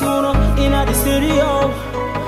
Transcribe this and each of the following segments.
sooner in the studio.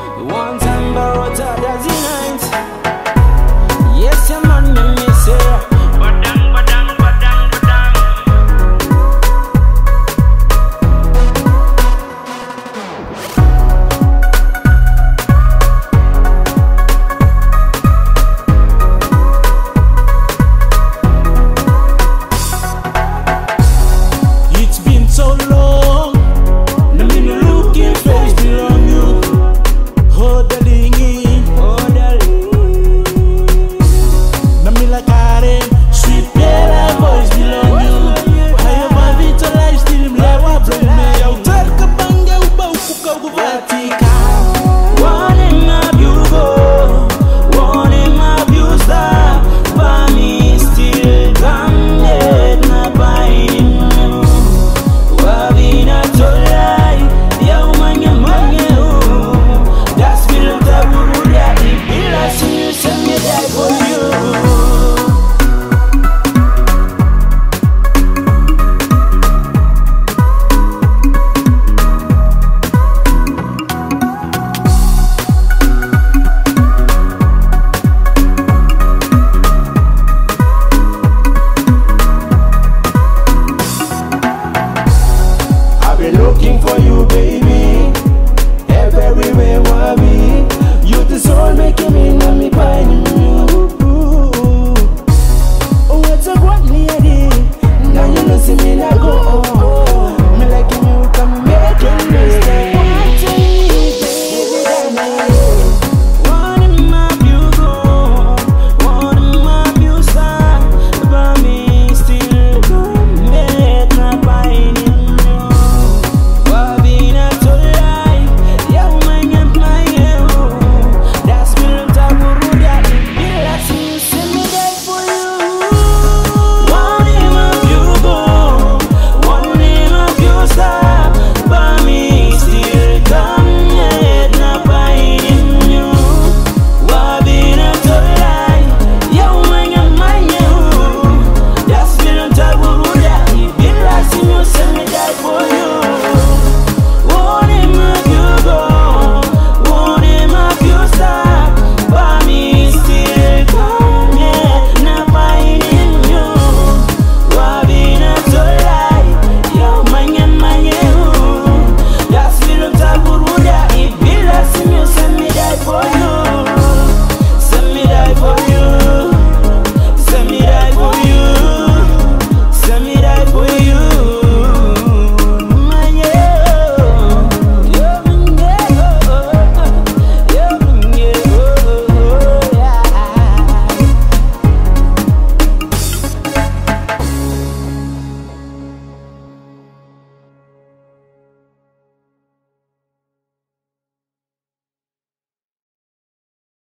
looking for you, baby.